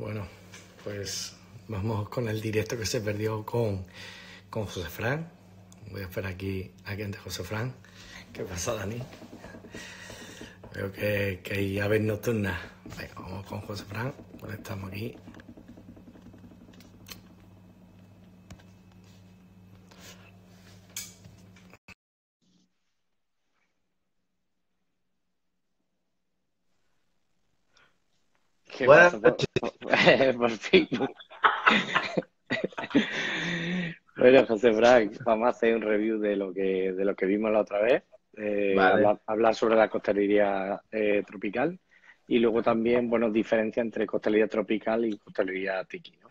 Bueno, pues vamos con el directo que se perdió con, con José Fran. Voy a esperar aquí a quien de José Fran. ¿Qué pasa, Dani? Veo que, que hay aves nocturnas. Venga, vamos con José Fran. Conectamos aquí. ¿Qué Buenas pasa? Por. Bueno, José Frank, vamos a hacer un review de lo que, de lo que vimos la otra vez. Eh, Vale. hablar, hablar sobre la costelería eh, tropical y luego también, bueno, diferencia entre costelería tropical y costelería tiki, ¿no?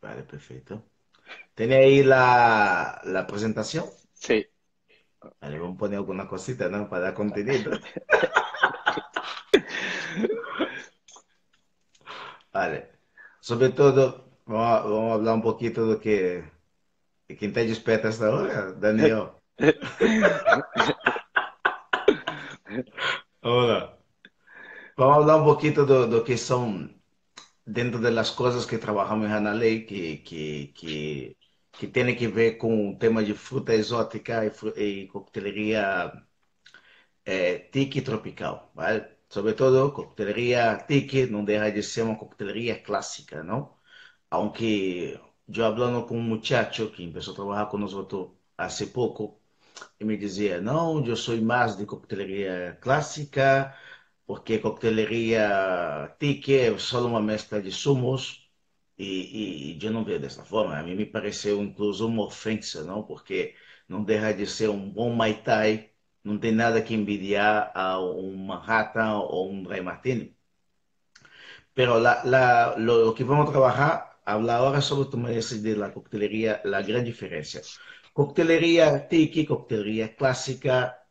Vale, perfecto. ¿Tiene ahí la, la presentación? Sí, Vale, vamos a poner alguna cosita, ¿no? Para dar contenido. Vale. Sobre todo, vamos a, vamos a hablar un poquito do que de quem está desperto esta hora, Daniel. Vamos lá. Vamos hablar un poquito do, do que son dentro de las cosas que trabajamos en Hanalei, que, que, que, que tiene que ver con o tema de fruta exótica e, e coqueteleria eh, tiki tropical, ¿vale? Sobre todo, coqueteleria tiki não deixa de ser uma coqueteleria clássica, não? Aunque yo hablando con un muchacho que empezó a trabajar con nosotros hace poco, y me decía, no, yo soy más de coctelería clásica, porque coctelería tiki es solo una mezcla de zumos, y, y yo no veo dessa forma. A mí me pareceu incluso uma ofensa, não? Porque não deixa de ser um bom Mai Tai, não tem nada que envidiar a um Manhattan ou um Dry Martini. Pero lo, que vamos a trabajar, hablar ahora sobre ese de la coctelería, la gran diferencia. Coctelería tiki, coctelería clásica,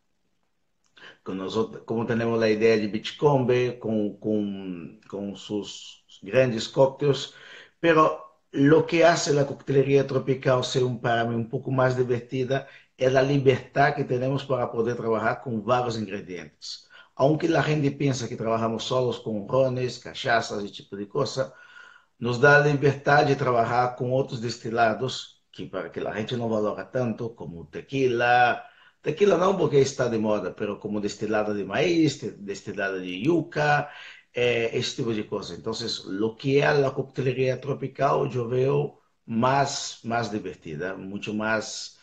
con nosotros, como tenemos la idea de con, con, con sus grandes cócteles, pero lo que hace la coctelería tropical ser un, para mí un poco más divertida es la libertad que tenemos para poder trabajar con varios ingredientes. Aunque la gente piensa que trabajamos solos con rones, cachazas y tipo de cosas, nos da la libertad de trabajar con otros destilados que para que la gente no valora tanto, como tequila, tequila no porque está de moda, pero como destilado de maíz, destilado de yuca, eh, ese tipo de cosas. Entonces, lo que es la coctelería tropical yo veo más, más divertida, mucho más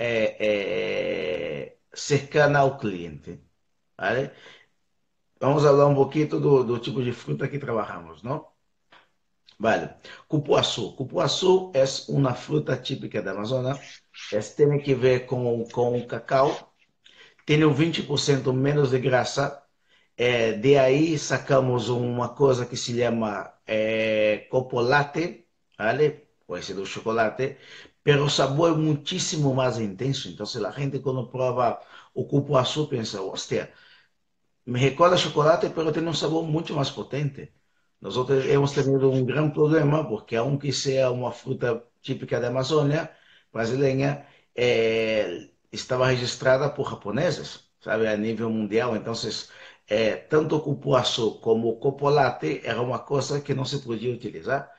eh, eh, cercana ao cliente. ¿vale? Vamos a hablar un poquito do, do tipo de fruta que trabajamos, ¿no? Vale. Cupuaçu. Cupuaçu é uma fruta típica da Amazônia. Es, tem que ver com, com o cacau. Tem um 20% menos de graça. Eh, de aí sacamos uma coisa que se chama eh, copolate, ¿vale? Do chocolate, pero o sabor é muitíssimo mais intenso. Então, a gente quando prova o cupuaçu pensa, hostia, me recuerda chocolate, pero tem um sabor muito mais potente. Nós hemos tenido um grande problema, porque aunque seja uma fruta típica da Amazônia brasileira, eh, estava registrada por japoneses, sabe, a nível mundial. Então, eh, tanto o cupuaçu como o copolate era uma coisa que não se podia utilizar,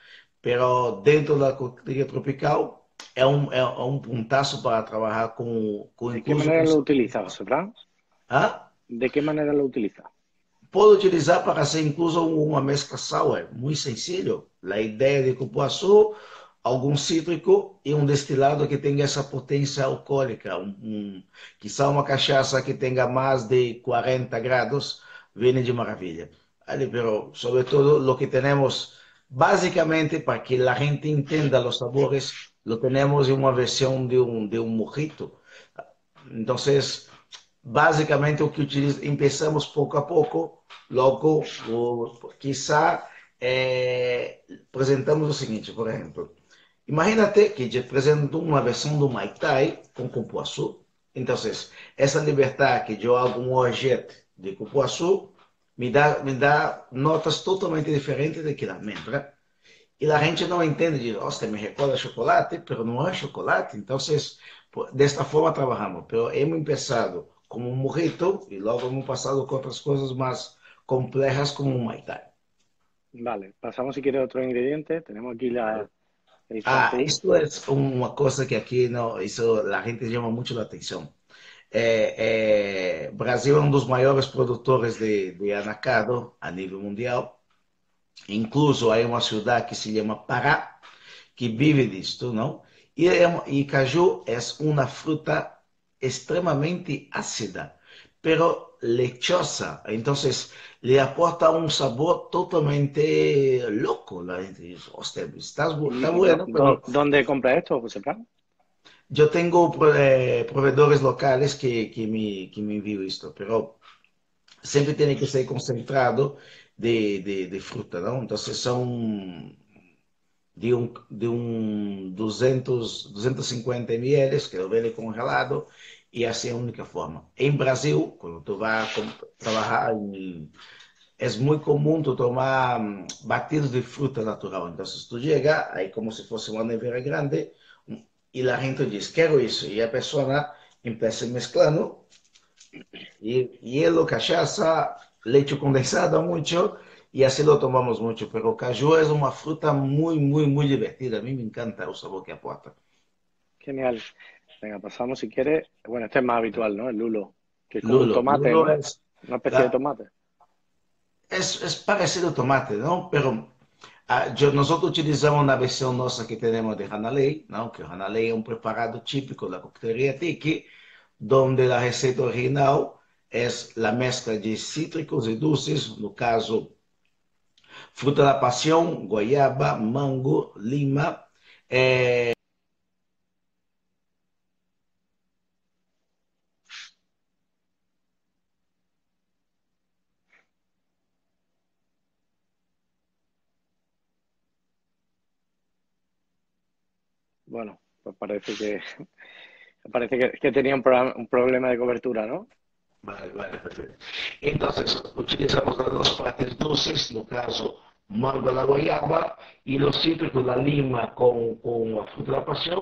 pero dentro da cultura tropical é um, é um puntaço para trabalhar com, com ¿De qué manera com- lo utiliza, Frank? ¿Ah? ¿De qué manera lo utiliza? Pode utilizar para ser incluso uma mescla sour, muito sencillo. A ideia de cupuaçu, algum cítrico e um destilado que tenha essa potência alcoólica. Um, um, quizá uma cachaça que tenha mais de 40 grados, vem de maravilha. Vale, pero sobre todo lo que tenemos, básicamente para que la gente entenda los sabores, lo tenemos en una versión de un, de un mojito. Entonces, basicamente o que utiliza, empezamos pouco a pouco, logo, o, quizá eh, apresentamos o seguinte, por exemplo, imagínate que te apresento uma versão do Mai Tai com cupuaçu, então, essa liberdade que eu hago um objeto de cupuaçu, me dá, me dá notas totalmente diferentes de que la almendra, e a gente não entende, diz, nossa, me recorda chocolate, mas não é chocolate, então, desta forma trabalhamos, mas hemos começado como um mojito e logo hemos passado com outras coisas mais complexas como um Mai Tai. Vale, pasamos si quieres otro ingrediente. Tenemos aquí la... Ah, esto es una cosa que aquí no, eso la gente llama mucho la atención. Eh, eh, Brasil es uno de los mayores productores de, de anacado a nivel mundial. Incluso hay una ciudad que se llama Pará, que vive disto, ¿no? Y, y caju es una fruta extremadamente ácida, pero lechosa. Entonces le aporta un sabor totalmente loco. La gente hostia, está, está bueno. Pero... ¿Dónde compra esto, José Pan? Yo tengo eh, proveedores locales que, que, me, que me envían esto, pero siempre tiene que ser concentrado de, de, de fruta, ¿no? Entonces son de um, de um 200, 250 ml que lo vende congelado e assim é a única forma. Em Brasil, quando tu vai trabalhar, é muito comum tu tomar hum, batidos de fruta natural. Então, se tu chega, aí como se fosse uma nevera grande, e a gente diz, quero isso. E a pessoa começa mesclando, e hielo, cachaça, leite condensado, muito, y así lo tomamos mucho. Pero caju es una fruta muy, muy, muy divertida. A mí me encanta el sabor que aporta. Genial. Venga, pasamos si quieres. Bueno, este es más habitual, ¿no? El lulo. Que es como lulo. un tomate, ¿no? es, una especie la, de tomate. Es, es, parecido a tomate, ¿no? Pero uh, yo, nosotros utilizamos una versión nuestra que tenemos de Hanalei, ¿no? Que Hanalei es un preparado típico de la coctelería tiki, donde la receta original es la mezcla de cítricos y dulces, no caso fruta da paixão, goiaba, mango, lima. É... Bueno, pues parece que parece que, que tenía un, programa, un problema de cobertura, ¿no? Vale, vale, perfecto. Entonces, utilizamos las dos partes dulces, no caso, mango la goiaba y los cítricos, la lima con, con la fruta de la pasión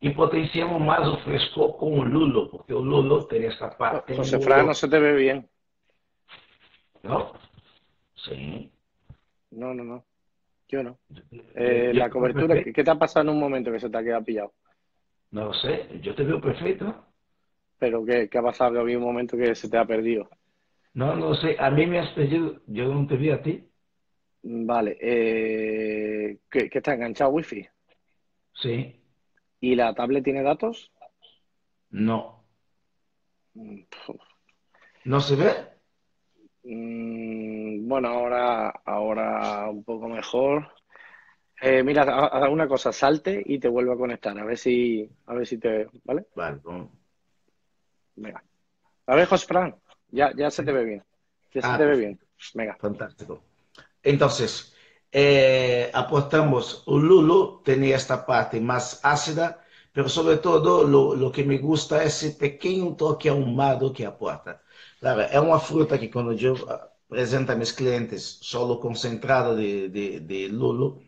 y potenciamos más el fresco con el lulo, porque el lulo tiene esta parte. José Fran, no se te ve bien. ¿No? Sí. No, no, no. Yo no. Eh, la cobertura, ¿qué te ha pasado en un momento que se te ha quedado pillado? No sé, yo te veo perfecto. ¿Pero qué, qué ha pasado? Que había un momento que se te ha perdido. No, no sé. A mí me has perdido. Yo no te vi a ti. Vale. Eh, ¿qué, ¿Qué está enganchado Wi-Fi? Sí. ¿Y la tablet tiene datos? No. ¿No se ve? Mm, bueno, ahora, ahora un poco mejor. Eh, mira, haz una cosa, salte y te vuelvo a conectar, a ver si, a ver si te, ¿vale? Vale, bueno. Venga. A ver, José Fran, ya, ya se te ve bien. Ya se Ah, te ve bien. Venga. Fantástico. Entonces, eh, apostamos, el lulo tenía esta parte más ácida, pero sobre todo lo, lo que me gusta es ese pequeño toque ahumado que aporta. Claro, es una fruta que cuando yo ah, presento a mis clientes solo concentrado de, de, de lulo,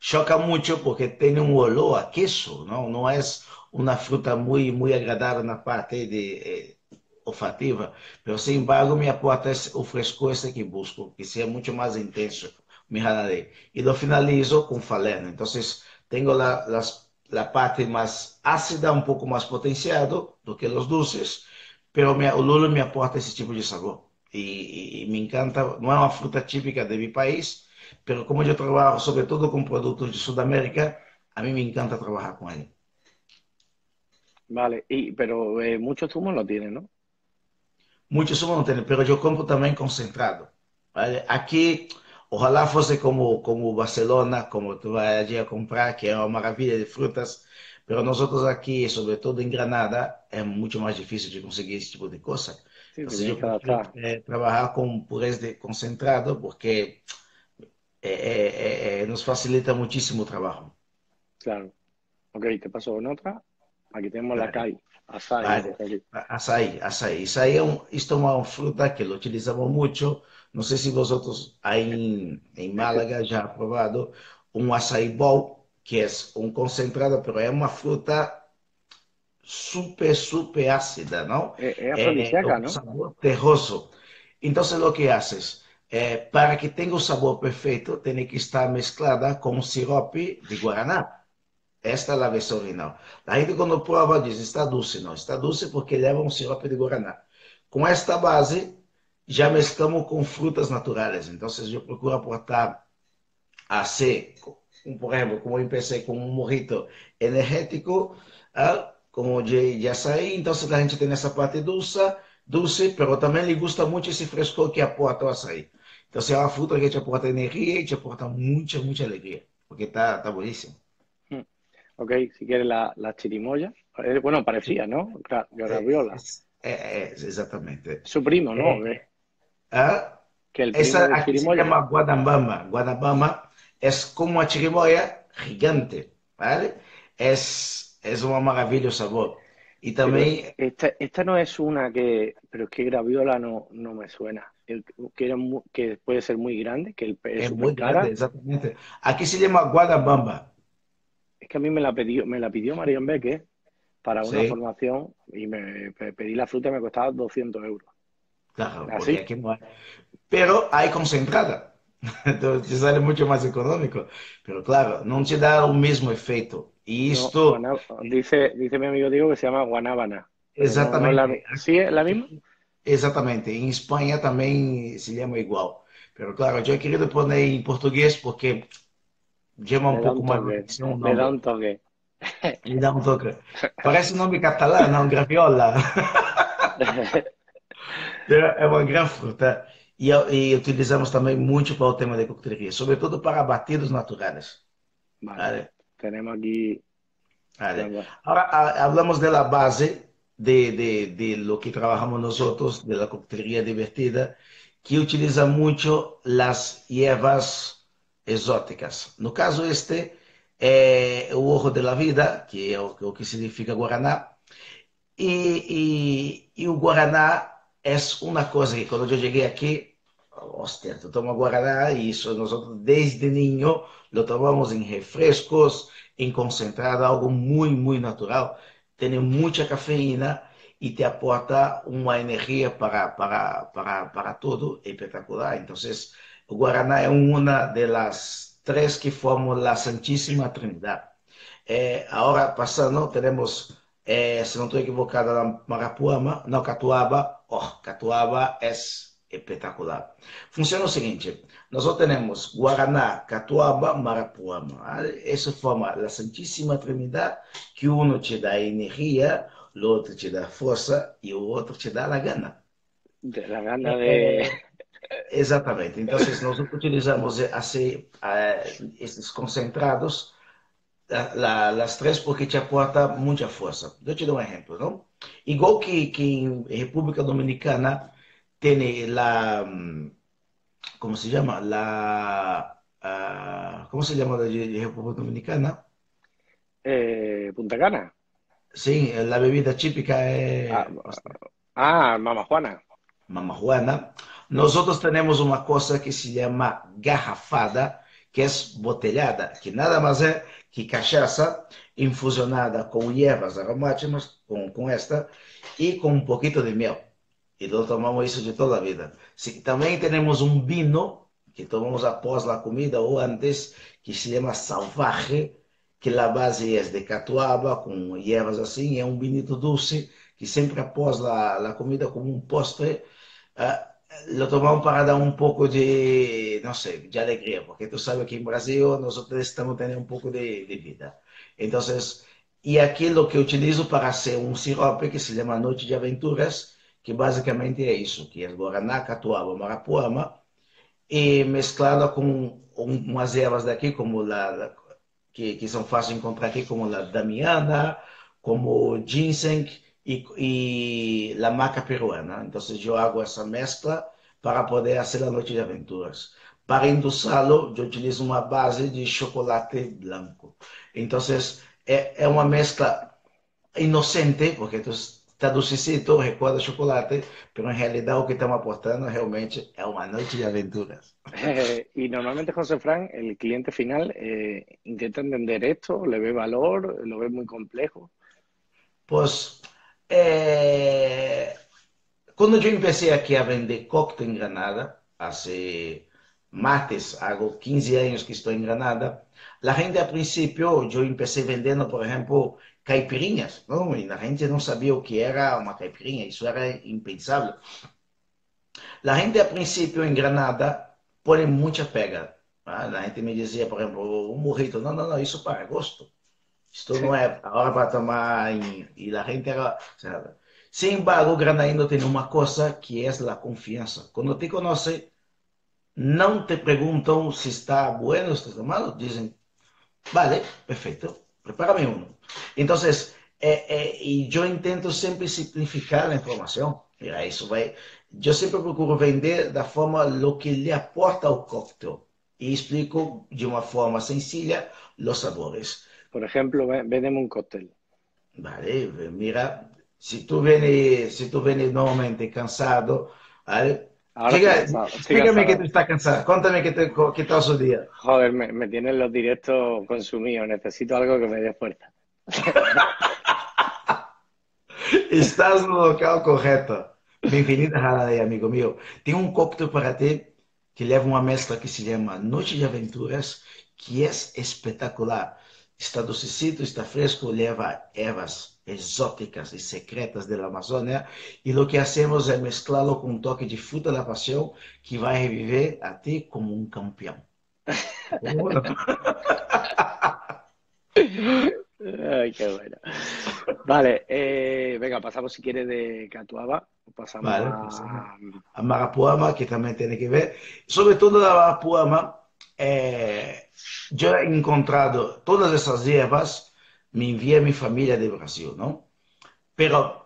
choca mucho porque tiene un olor a queso, ¿no? No es una fruta muy agradable en la parte de, eh, olfativa, pero sin embargo me aporta o frescor esse que busco, que sea mucho más intenso, mi jarabe. Y lo finalizo con falena. Entonces, tengo la, las, la parte más ácida, un poco más potenciado do que los dulces, me, o lulo me aporta esse tipo de sabor. Y me encanta, no es una fruta típica de mi país, pero como yo trabajo sobre todo con productos de Sudamérica, a mí me encanta trabajar con él. Vale, y, pero eh, muchos zumos lo tienen, ¿no? Muchos zumos no tienen, pero yo compro también concentrado. ¿vale? Aquí, ojalá fuese como, como Barcelona, como tú vas allí a comprar, que es una maravilla de frutas, pero nosotros aquí, sobre todo en Granada, es mucho más difícil de conseguir ese tipo de cosas. Sí, Entonces yo eh, trabajar con purés de concentrado porque eh, eh, eh, nos facilita muchísimo el trabajo. Claro. Ok, te paso con otra. Aquí tenemos la Vale. CAI. Açaí. Vale. A- Açaí, açaí. Açaí é um, isto é uma fruta que utilizamos muito. Não sei se vosotros aí em, em Málaga já probado um açaí bowl, que é um concentrado, pero é uma fruta super, super ácida, não? Es É, afrodisíaca, um ¿no? sabor terroso. Então, lo que haces? é, para que tenha o sabor perfeito, tem que estar mesclada com sirope de guaraná. Esta é a versão original. A gente quando prova diz, está doce. Não, está doce porque leva um sirope de guaraná. Com esta base, já mesclamos com frutas naturais. Então, eu procuro aportar a C, por exemplo, como eu empecé com um morrito energético, ah, como de, de açaí. Então, a gente tem essa parte doce, doce, mas também lhe gusta muito esse frescor que aporta o açaí. Então, é uma fruta que te aporta energia e te aporta muita, muita alegria, porque está tá buenísimo. Ok, si quieres la, la chirimoya. Eh, bueno, parecía, ¿no? Graviola. Eh, eh, exactamente. Su primo, ¿no? ¿Ah? Que el primo Esa de aquí se llama guadambama. Guadambama es como una chirimoya gigante, ¿vale? Es, es una maravilla el sabor. Y también, esta, esta no es una que, pero es que graviola no, no me suena. El- que, era mu- que puede ser muy grande, que el, es es muy grande, exactamente. Aquí se llama guadambamba. Es que a mí me la pidió, me la pidió Marian Beque para una Sí. formación y me pe- pedí la fruta y me costaba 200 euros. Claro, ¿Ah, porque sí? aquí no hay. Pero hay concentrada. Entonces te sale mucho más económico. Pero claro, no te da el mismo efecto. Y esto, dice, dice mi amigo Diego que se llama guanábana. Pero no- es exactamente. la mi- ¿Sí es la misma? Exatamente. Em Espanha também se chama igual. Pero claro, eu queria poner em português porque chama um da pouco mais o le da nome. un toque. Me dá um toque. Parece um nome catalão, não? Graviola. É uma grande fruta. E, e utilizamos também muito para o tema de coquetelaria, sobretudo para batidos naturais. Vale, tenemos aquí. vale. Ahora a- hablamos de la base de, de, de lo que trabajamos nosotros, de la coctelería divertida, que utiliza mucho las hierbas exóticas. No caso este, é o ojo de la vida, que é o, o que significa guaraná, e, e, e o guaraná é uma coisa que quando eu cheguei aqui, hostia, tu toma guaraná e isso nós desde niño lo tomamos em refrescos, em concentrado, algo muito, muito natural. Tem muita cafeína e te aporta uma energia para, para, para, para tudo espetacular. Então, o Guaraná é uma das três que formam a Santíssima Trindade. Eh, agora, passando, temos, eh, se não estou equivocado, a Marapuama, não, Catuaba. Oh, Catuaba é espetacular. Funciona o seguinte: nós temos Guaraná, Catuaba, Marapuama. Isso forma a Santíssima Trindade, que um te dá energia, o outro te dá força e o outro te dá a gana. De la gana de. Exatamente. Então, nós utilizamos assim, esses concentrados, la, las três, porque te aporta muita força. Eu te dou um exemplo, não? Igual que, que em República Dominicana tem la, como se chama? La, uh, como se de, de República Dominicana? Eh, Punta Cana. Sim, a bebida típica é Ah, ah, Mama Juana. Mama Juana. Nosotros tenemos uma coisa que se chama garrafada, que é botelhada, que nada mais é que cachaça infusionada com hierbas aromáticas, com, com esta, e com um pouquinho de mel. E nós tomamos isso de toda a vida. Também temos um vinho, que tomamos após a comida ou antes, que se chama salvaje, que a base é de catuaba, com hierbas assim, é um vinito doce, que sempre após a, a comida, como um postre, uh, lo tomamos para dar um pouco de, não sei, de alegria, porque tu sabe que em Brasil nós estamos tendo um pouco de, de vida. Então, e aquilo que eu utilizo para ser um sirope que se chama Noite de Aventuras, que basicamente é isso, que é guaraná, catuaba, marapuama, e mesclado com umas ervas daqui, como a, que, que são fáceis de encontrar aqui, como a damiana, como ginseng, e, e a maca peruana. Então, eu hago essa mescla para poder fazer a noite de aventuras. Para endulçá-lo, eu utilizo uma base de chocolate branco. Então, é, é uma mescla inocente, porque está docecito, recuerda chocolate, mas em realidade o que estamos aportando realmente é uma noite de aventuras. Eh, y normalmente, José Fran, el cliente final eh, intenta entender esto, le ve valor, lo ve muy complejo. Pues É... Quando eu comecei aqui a vender coquetel em Granada, hace martes, hago 15 años que estoy en Granada, la gente al principio, yo empecé vendiendo, por ejemplo, caipirinhas, ¿no? Y la gente no sabía lo que era una caipirinha, eso era impensable. La gente al principio en Granada pone mucha pega. ¿no? La gente me decía, por ejemplo, un burrito, no, no, no, eso para agosto. Esto no es ahora para tomar. Y, la gente. O sea, sin embargo, Granadino tiene una cosa que es la confianza. Cuando te conoce, no te preguntan si está bueno o está malo. Dicen, vale, perfecto, prepárame uno. Entonces, eh, eh, y yo intento siempre simplificar la información. Mira, eso va. Yo siempre procuro vender da forma lo que le aporta al cóctel. Y explico de una forma sencilla los sabores. Por ejemplo, vendeme un cóctel. Vale, mira, si tú vienes, si tú vienes normalmente cansado, ¿vale? explícame que tú estás cansado. Cuéntame qué, te, qué tal su día. Joder, me, me tienen los directos consumidos. Necesito algo que me dé fuerza. estás no local correto. Bem-vindo a amigo meu. Tem um cóctel para ti que leva uma mescla que se chama Noite de Aventuras, que é espetacular. Está docecito, está fresco, leva ervas exóticas e secretas da Amazônia. E o que hacemos é mesclá-lo com um toque de fruta da paixão que vai reviver a ti como um campeão. Ay, qué bueno. Vale, eh, venga, pasamos si quieres de Catuaba. Pasamos vale, a... a Marapuama, que também tem que ver. Sobre todo da Marapuama, é, eu he encontrado todas essas ervas, me envia minha família do Brasil, não? Pero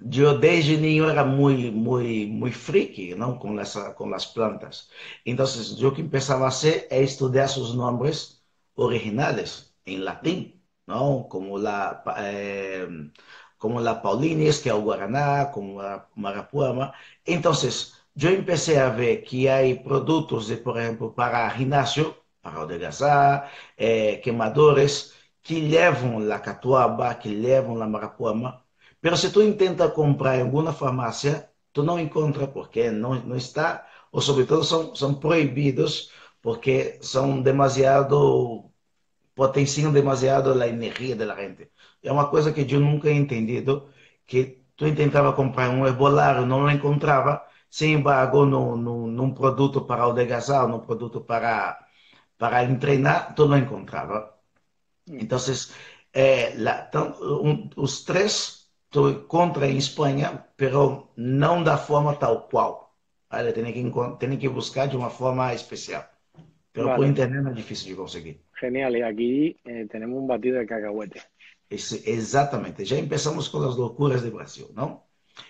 eu desde niño era muito muito muito freaky, não, com essa com as plantas. Então, o que começava a fazer é estudar seus nomes originais em latim, não? Como lá eh, como la Paulines, que é o Guaraná, como a Marapuama. Então, eu comecei a ver que há produtos, de, por exemplo, para ginásio, para adelgazar, eh, que levam a catuaba, que levam a marapuama. Mas se tu intenta comprar em alguma farmácia, tu não encontra porque não, não está, ou sobretudo são, são proibidos porque são demasiado, potenciam demasiado a energia da gente. É uma coisa que eu nunca entendido, que tu tentava comprar um herbolario, não encontrava, sem embargo, no, no, num produto para adelgazar, num produto para, para treinar, tu não encontrava. Então, eh, la, um, os três tu encontra em Espanha, pero não da forma tal qual. Vale? Tem que, tem que buscar de uma forma especial. Pero vale. por internet é difícil de conseguir. Genial, e aqui eh, temos um batido de cacahuete. Esse, exatamente. Já começamos com as loucuras do Brasil, não?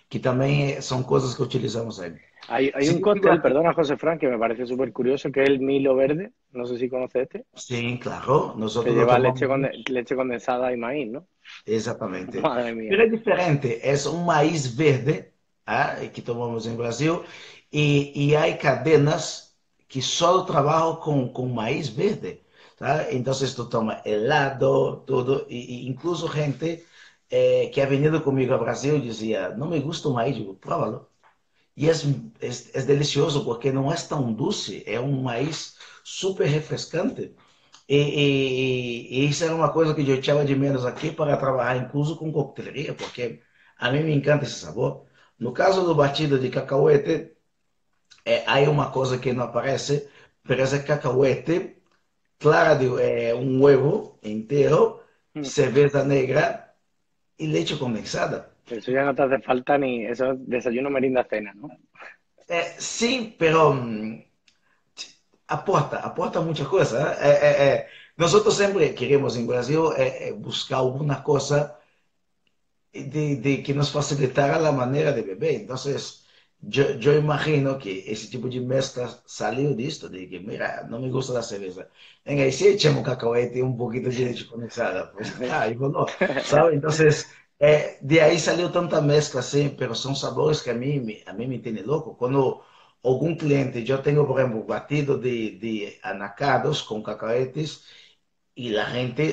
Que também são coisas que utilizamos aí. Hay, hay sí, un cóctel, igual. perdona José Fran, que me parece súper curioso, que es el Milo Verde. No sé si conoce este. Sí, claro. Nosotros que lleva leche, conde leche, condensada y maíz, ¿no? Exatamente. Madre mía. Pero es diferente. Es un maíz verde ¿eh? que tomamos en Brasil y, y hay cadenas que solo trabajan con, con maíz verde. Tá? Então, tu toma helado, tudo, e, e incluso gente eh, que ha venido comigo ao Brasil dizia, não me gusta o maíz, digo, pruébalo. E é, é, é, delicioso porque não é tão doce, é um maíz super refrescante. E, e, e, isso era uma coisa que eu echava de menos aqui para trabalhar incluso com coqueteleria, porque a mim me encanta esse sabor. No caso do batido de cacahuete, é, há uma coisa que não aparece, mas é cacahuete clara de é, um ovo inteiro, hum. cerveja negra e leite condensada. Eso ya no te hace falta ni eso es desayuno, merienda, cena, ¿no? Eh, sí, pero um, aporta, aporta muchas cosas. Eh, eh, nosotros siempre queremos en Brasil buscar alguna cosa de, de, que nos facilitara la manera de beber. Entonces, yo, yo, imagino que ese tipo de mezcla salió de esto, de que, mira, no me gusta la cerveza. Venga, y si echamos cacahuete y un poquito de leche condensada, pues, ah, no, ¿sabes? Entonces, é, de aí saiu tanta mescla assim, mas são sabores que a mim, a mim me tem louco. Quando algum cliente, eu tenho, por exemplo, batido de, de anacados com cacahuetes e a gente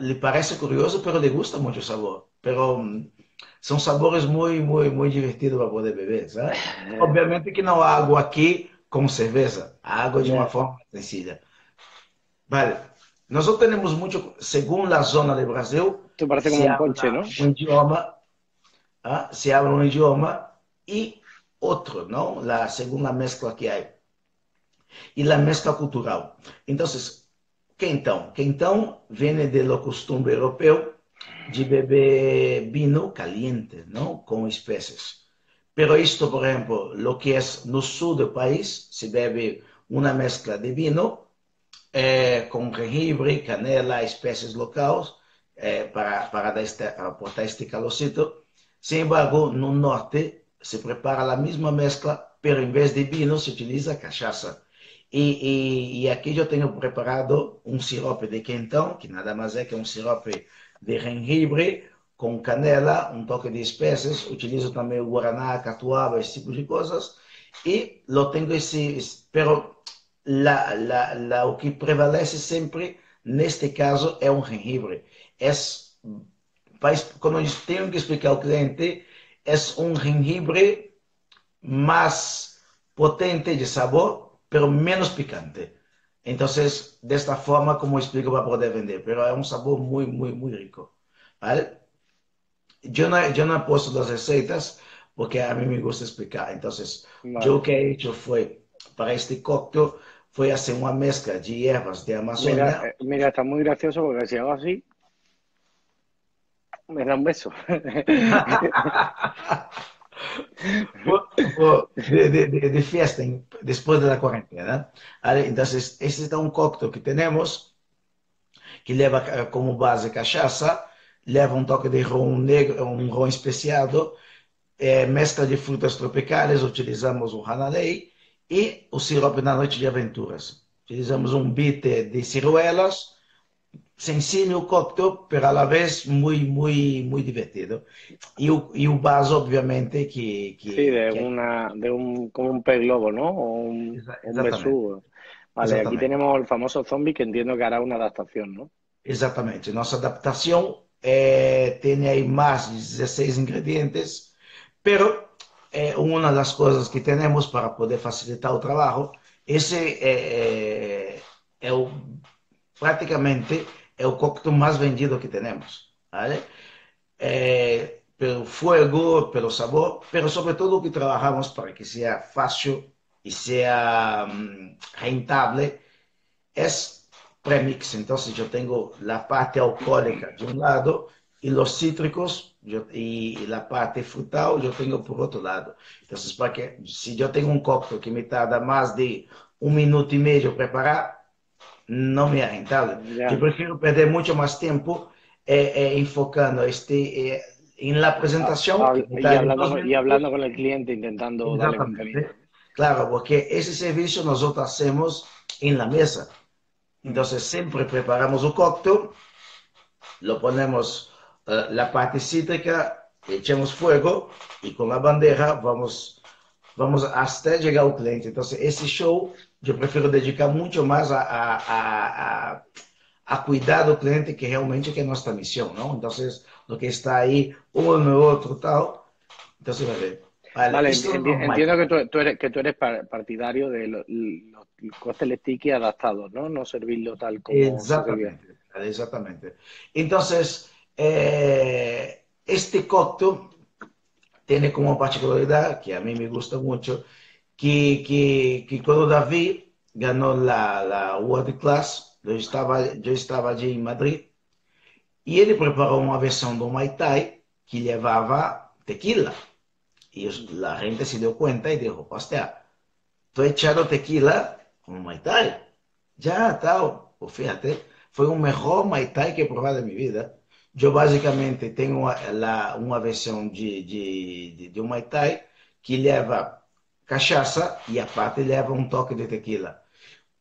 lhe parece curioso, mas lhe gusta muito o sabor. Pero são sabores muito, muito, muito divertidos para poder beber, sabe? É. Obviamente que não há água aqui como cerveja, a água de uma é. forma sencilla. Vale. Nós temos muito, segundo a zona do Brasil, tu parece como um ponche, não? Um idioma, ¿ah? se habla um idioma e outro, não? A segunda mescla que há. E a mescla cultural. Então, quentão. Quentão vem do costume europeu de beber vinho caliente, não? Com espécies. Pero isto, por exemplo, lo que é no sul do país, se bebe uma mescla de vinho eh, com gengibre, canela, espécies locais, eh, para, para este, aportar este calorcito. Sin embargo, no norte se prepara a mesma mescla, pero em vez de vinho se utiliza cachaça. E, e, e, aqui eu tenho preparado um sirope de quentão, que nada mais é que um sirope de gengibre com canela, um toque de espécies. Utilizo também o guaraná, catuaba, esse tipo de coisas. E lo tenho esse, pero la, la, la, o que prevalece sempre neste caso é um gengibre. É, quando eu tenho que explicar ao cliente, é um gengibre mais potente de sabor pero menos picante. Entonces, de esta forma, como explico para poder vender, pero es un sabor muy, muy, muy rico. ¿vale? Yo no, yo no he puesto las recetas porque a mí me gusta explicar. Entonces, vale. yo lo que he hecho fue, para este cóctel, fue hacer una mezcla de hierbas de Amazonia. Mira, eh, mira está muy gracioso porque si hago así, me da un beso. de, de, de, fiesta después de la cuarentena. Entonces, este es un cóctel que tenemos que lleva eh, como base cachaça, leva um toque de ron negro, um ron especiado, é, mescla de frutas tropicais, utilizamos o hanalei e o sirope na noite de aventuras. Utilizamos um bite de ciruelas, sencillo cóctel, pero a la vez muy, muy, muy divertido. Y, y un vaso, obviamente, que... que sí, de, que... Una, de un, como un pez globo, ¿no? O un, un besugo. Vale, aquí tenemos el famoso zombie que entiendo que hará una adaptación, ¿no? Exatamente. Nossa adaptação é, tem aí mais de 16 ingredientes, pero é, uma das coisas que temos para poder facilitar o trabalho, esse é, é, é o, cóctel mais vendido que temos, ¿vale? É, pelo fuego, pelo sabor, pero sobretudo o que trabalhamos para que seja fácil e seja um, é premix. Então, eu tenho a parte alcoólica de um lado e os cítricos e a parte frutal eu tenho por outro lado. Então, para que, tenho um coquetel que me tarda mais de um minuto e meio preparar, não me é rentável. Yeah. Eu prefiro perder muito mais tempo eh, eh, enfocando este, eh, em la apresentação. Ah, e, falando, e falando com o cliente, tentando darle contenido. Claro, porque esse serviço nós hacemos em la mesa. Então, sempre preparamos o cóctel, lo ponemos uh, la parte cítrica, echamos fuego e com a bandeja vamos vamos até chegar ao cliente. Então, esse show eu prefiro dedicar muito mais a, a, a, a, cuidar do cliente, que realmente é nossa missão, não? Então, do que está aí, um no outro tal. Vai ver. Vale, vale entiendo que tú, tú, eres, que tú eres partidario de los, los cócteles tiki adaptados, ¿no? No servirlo tal como... Exactamente, exactamente. Entonces, eh, este cóctel tiene como particularidad, que a mí me gusta mucho, que, que, que quando Davi ganhou la, la World Class, eu estava, eu estava allí em Madrid, e ele preparou uma versão do Muay Thai que levava tequila. E a gente se deu conta e disse, hostia, estou echando tequila com Muay Thai. Já, tal. Pues fíjate, foi o melhor Muay Thai que he provado em minha vida. Eu basicamente tenho uma, uma versão de, de, de, de um Muay Thai que leva cachaça e a parte leva um toque de tequila.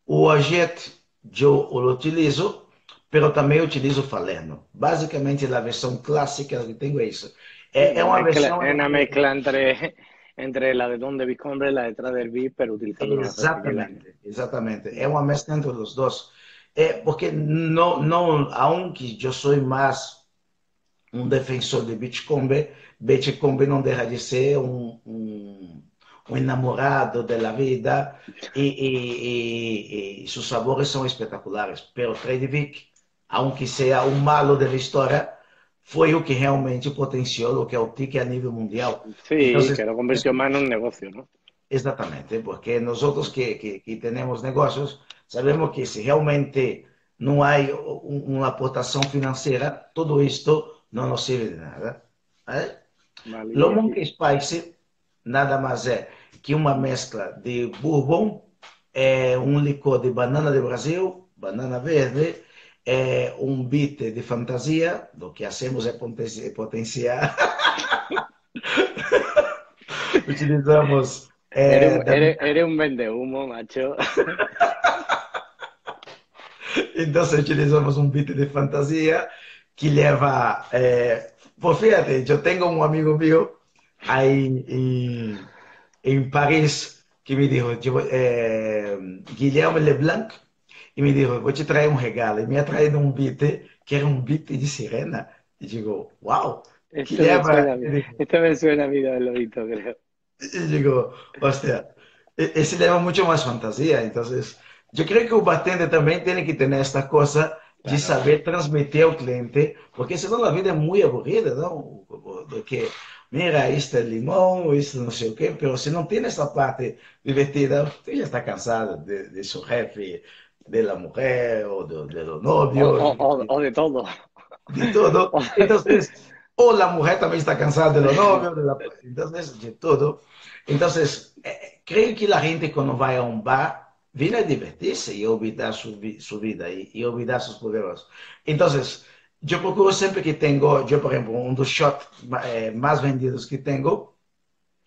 O agete eu o utilizo, pero também utilizo falerno. Basicamente, a versão clássica que tenho é isso. É, é uma versão... É uma mescla entre, entre la de Don de Viscombre e la de Trader pero utilizando Exatamente, exatamente. É uma mescla entre os dois. É porque não, não, aunque eu sou mais um defensor de Beachcombe, Betcombe não deixa de ser um, um, um enamorado da vida e, e, e, e, seus sabores são espetaculares. Pero Tredivik, aunque seja o malo da história, foi o que realmente potenciou o que é o TIC a nível mundial. Sim, Entonces, que lo convirtió más en un negocio, ¿no? Exatamente, porque nós que, que, que temos negócios sabemos que se realmente não há uma aportação financeira, tudo isto não nos serve de nada. ¿eh? Vale. Lo Monkey Spice nada mais é que uma mescla de bourbon, é um licor de banana de Brasil, banana verde, é um beat de fantasia, do que hacemos é potenciar. Utilizamos. É, eres, da... eres, eres um vende-humo, macho. então, utilizamos um beat de fantasia que leva. É... Pô, fíjate, eu tenho um amigo meu aí em, em Paris que me disse, é, Guilherme Leblanc, e me disse, vou te trazer um regalo. E me traído um beat que era um beat de sirena. E digo, uau! Esto, me suena, esto me suena a mí de haberlo visto, creo. Y digo, hostia, ese lleva mucho más fantasía. Entonces, yo creo que o batente también tiene que tener esta cosa de saber transmitir ao cliente, porque senão a vida é muito aburrida, não? Do que, mira, isto é limão, isto não sei o quê, mas se não tem essa parte divertida, você já está cansado de, de seu jefe, de la mujer, ou do, de lo novio. O, o, o, de todo. De todo. Então, o la mujer também está cansada de lo novio, de la... entonces, de todo. Entonces, eh, creo que la gente cuando va a un bar viene a divertirse y olvidar su, su vida y, y, olvidar sus problemas. Entonces, yo procuro siempre que tengo, yo por ejemplo, un dos shots eh, más vendidos que tengo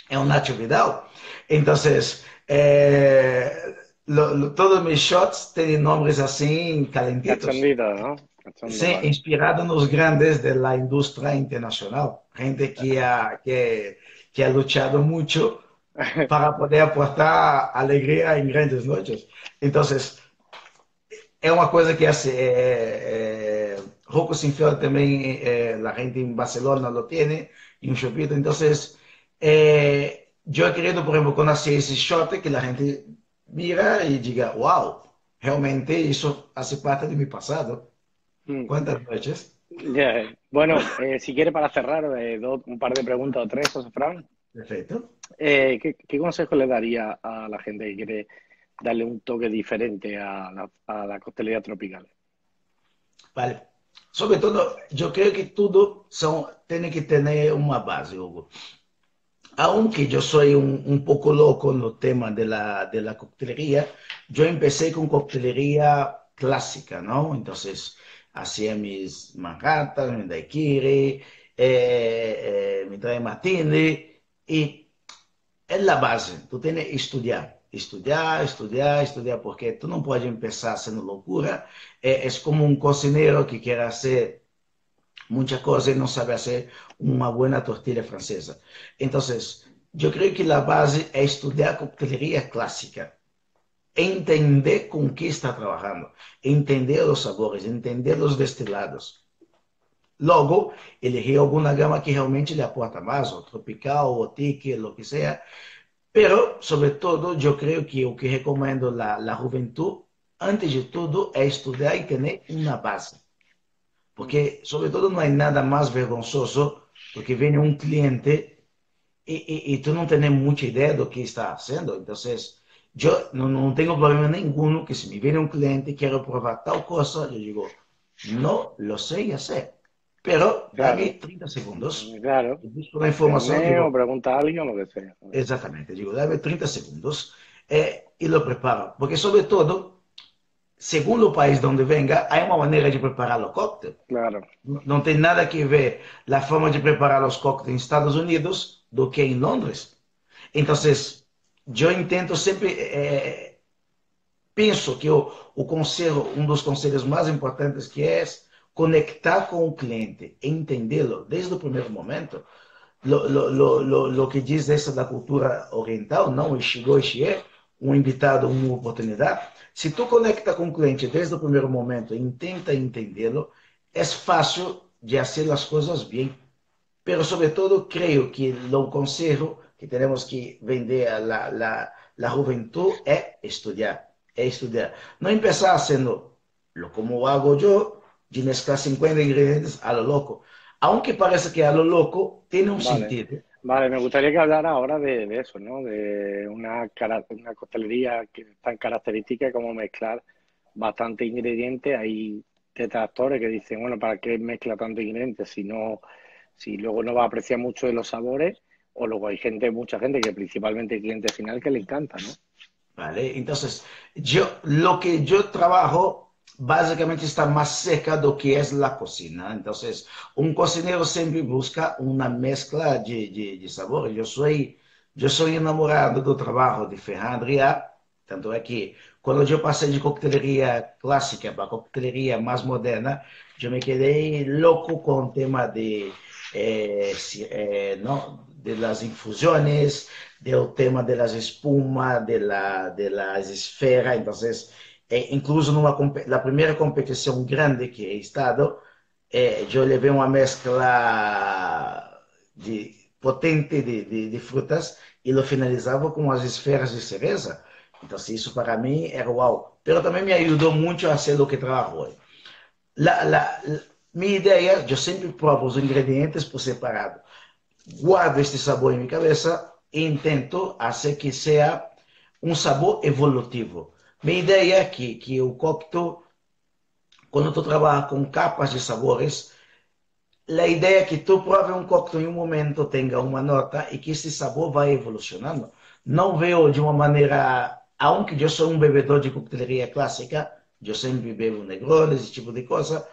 es un Nacho Vidal. Entonces, eh, lo, lo, todos mis shots tienen nombres así calentitos. Cachondito, ¿no? Sim, inspirado nos grandes da indústria internacional. Gente que ha, que, que ha luchado muito para poder aportar alegria em grandes noites. Então, é uma coisa que assim, é, é, Rocco Sinfiore também, a gente em Barcelona lo tiene, em chupito. Então, é, eu acredito, por exemplo, hacía esse shot, que a gente mira e diga, wow, realmente isso faz parte de meu passado. Mm. ¿Cuántas noches? Bueno, eh, si quiere para cerrar, eh, un par de preguntas o tres, José Fran. Perfecto. Eh, ¿qué, consejo le daría a la gente que quiere darle un toque diferente a la, a coctelería tropical? Vale. Sobre todo, yo creo que todo tiene que tener una base, Hugo. Aunque yo soy un, poco loco en el tema de la, de la coctelería, yo empecé con coctelería clásica, ¿no? Entonces, hacía mis manhattan, mi daiquiri, eh, eh, mi dry martini, y es la base. Tú tienes que estudiar, estudiar, estudiar, estudiar, porque tú no puedes empezar haciendo locura. Eh, es como un cocinero que quiere hacer muchas cosas y no sabe hacer una buena tortilla francesa. Entonces, yo creo que la base es estudiar coctelería clásica entender com que está trabalhando, entender os sabores, entender os destilados. Logo, elegir alguma gama que realmente lhe aporta mais, ou tropical, ou tique, o que seja. Pero, sobretudo, eu creio que o que recomendo a la juventude, antes de tudo, é estudar e ter uma base. Porque, sobretudo, não é nada mais vergonzoso do que vem um cliente e, e, e tu não tem muita ideia do que está fazendo. Então, Yo no, no, tengo problema ninguno que si me viene un cliente y quiero probar tal cosa, yo digo, no lo sé hacer. Pero claro. dame 30 segundos. Claro. Busco la información. Digo, o pregunta a alguien o lo que sea. Exactamente. Digo, dame 30 segundos eh, y lo preparo. Porque sobre todo, según el país donde venga, hay una manera de preparar los cócteles. Claro. No, no tiene nada que ver la forma de preparar los cócteles en Estados Unidos do que en Londres. Entonces, eu intento sempre é, penso que o, o conselho um dos conselhos mais importantes que é conectar com o cliente entendê-lo desde o primeiro momento lo, lo, lo, lo, que diz essa da cultura oriental não o shigoshi é um invitado uma oportunidade. Se tu conecta com o cliente desde o primeiro momento e tenta entendê-lo é fácil de fazer as coisas bem. Pero sobre todo creo que lo consejo que tenemos que vender a la, la, la juventud es estudiar, es estudiar. No empezar haciendo lo como hago yo, de mezclar 50 ingredientes a lo loco. Aunque parece que a lo loco tiene un Vale. sentido. Vale, me gustaría que hablara ahora de, de eso, ¿no? De una, una costelería que es tan característica como mezclar bastante ingredientes. Hay detractores que dicen, bueno, ¿para qué mezcla tanto ingredientes si no, si luego no va a apreciar mucho de los sabores? O luego hay gente, mucha gente que principalmente el cliente final que le encanta, ¿no? ¿vale? Entonces, yo, lo que yo trabajo básicamente está más cerca de lo que es la cocina. Entonces, un cocinero siempre busca una mezcla de, de, de sabores. Yo soy, yo enamorado del trabajo de Ferran Adrià, tanto é que quando eu passei de coqueteleria clássica para coqueteleria mais moderna, eu me quedei louco com o tema de, eh, eh, no, de las infusiones, del tema de las espumas, de, la, de las esferas. Entonces, eh, incluso numa, la primeira competição grande que he estado, eh, eu levei uma mescla de, potente de, de, de frutas e lo finalizava com as esferas de cereza. Então, isso para mim era uau. Pero também me ajudou muito a ser o que trabalho hoje. La, la, la- minha ideia, eu sempre provo os ingredientes por separado. Guardo este sabor em minha cabeça e tento fazer que seja um sabor evolutivo. Minha ideia é que, que o coquetel, quando tu trabalha com capas de sabores, a ideia é que tu prove um coquetel em um momento, tenha uma nota e que esse sabor vai evolucionando. Não vejo de uma maneira, aunque eu sou um bebedor de coqueteleria clássica, eu sempre bebo Negrones, esse tipo de coisa,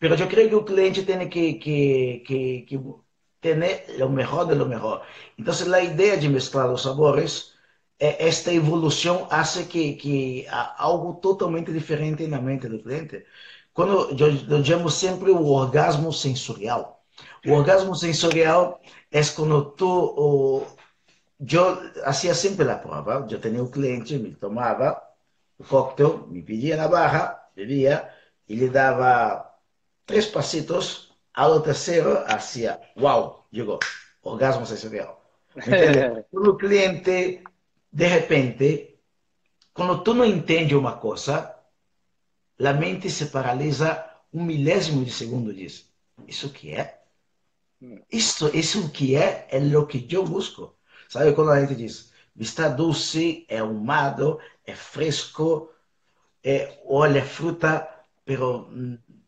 mas eu creio que o cliente tem que, que, que, que ter o melhor de lo melhor. Então, a ideia de mesclar os sabores, esta evolução hace que, que há algo totalmente diferente na mente do cliente. Quando eu, chamo sempre o orgasmo sensorial. O orgasmo sensorial é quando tu eu fazia sempre a prova. Eu tinha um cliente, me tomava o coquetel, me pedia na barra, bebia, e lhe dava três passitos, ao terceiro, fazia, uau, chegou, orgasmo sensorial. Quando o cliente, de repente, quando tu não entende uma coisa, a mente se paralisa um milésimo de segundo diz, isso que é? Isso, isso que é, é o que eu busco. Sabe quando a gente diz, está doce, é humado, é fresco, é, olha, fruta, pero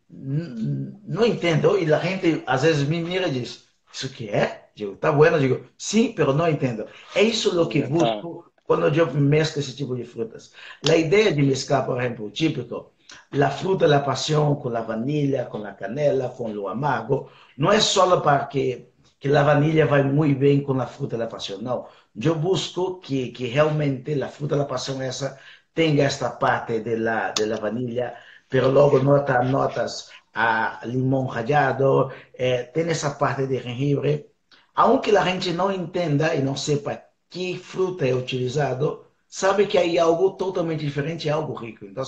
não entendo. E a gente às vezes me mira e diz, isso que é? Digo, tá bueno? Digo, sim, pero não entendo. É isso o que está. busco quando eu mesclo esse tipo de frutas. A ideia de mesclar, por exemplo, o típico, a fruta da paixão com a vanilha, com a canela, com o amargo, não é só para que, que a vanilha vai muito bem com a fruta da paixão, não. Eu busco que, que realmente a fruta da paixão essa tenha esta parte de la, de la vanilha, pero logo nota, notas a limão rallado, eh, essa parte de gengibre. Aunque a gente não entenda e não sepa que fruta é utilizado, sabe que aí algo totalmente diferente, é algo rico. Então,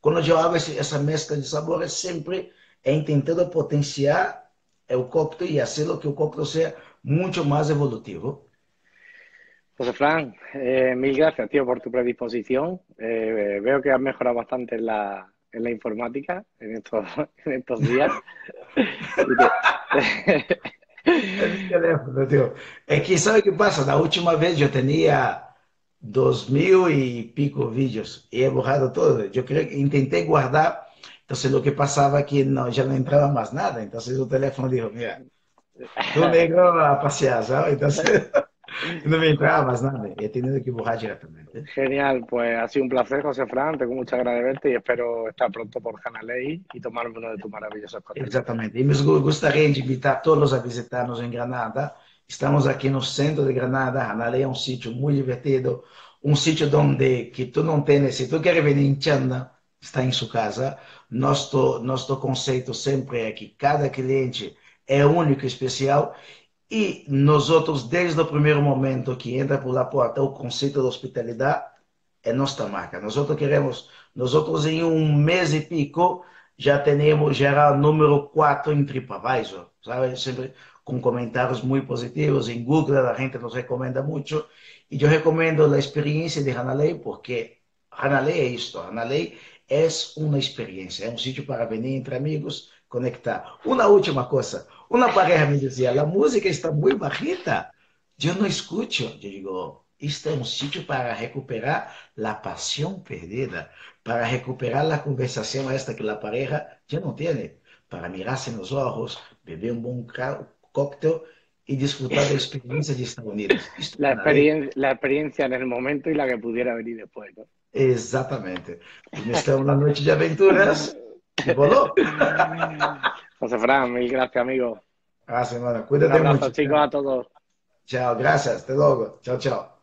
quando eu hago essa mescla de sabores, sempre é tentando potenciar o coquetel e fazer que o coquetel seja muito mais evolutivo. José Fran, eh, mil gracias, tío, por tu predisposición. Eh, veo que has mejorado bastante en la, en la informática en estos, en estos días. Teléfono, tío. É que sabe o que passa? Na última vez eu tinha dois mil e pico vídeos e he borrado todo. Eu tentei guardar, então o que passava é que não, já não entrava mais nada. Então o telefone disse, mira, tu negro a passear, sabe? Então não me entrava mais nada. E tenido que borrar diretamente. Genial, pues ha sido un placer, José Fran. Tengo muchas ganas de verte y espero estar pronto por Canalei y tomarme uno de tus maravillosos cócteles. Exatamente. E me gostaria de invitar todos a visitar-nos em Granada. Estamos aqui no centro de Granada. Hanalei é um sítio muito divertido, um sítio onde que tu não tens, se tu queres vir em Chanda, está em sua casa. Nosso nosso conceito sempre é que cada cliente é único e especial. E nós outros, desde o primeiro momento que entra por la porta, o conceito de hospitalidade é nossa marca. Nós outros queremos, nós outros em um mês e pico já temos já era o número 4 em TripAdvisor, sabe? Sempre con comentarios muy positivos. En Google la gente nos recomienda mucho. Y yo recomiendo la experiencia de Hanalei porque Hanalei es esto. Hanalei es una experiencia, es un sitio para venir entre amigos, conectar. Una última cosa. Una pareja me decía, la música está muy bajita. Yo no escucho. Yo digo, este es un sitio para recuperar la pasión perdida, para recuperar la conversación esta que la pareja ya no tiene, para mirarse en los ojos, beber un buen cóctel y disfrutar de la experiencia de Estados Unidos. La experiencia, la experiencia en el momento y la que pudiera venir después, ¿no? Exactamente. Esta es una noche de aventuras y voló. José Fran, mil gracias, amigo. Gracias, hermano. Cuídate Un abrazo, mucho. chicos, a todos. Chao, gracias. Hasta luego. Chao, chao.